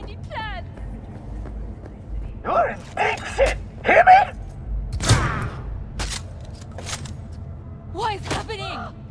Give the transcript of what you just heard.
many plans. You're an exit. shit. Hear me? What is happening?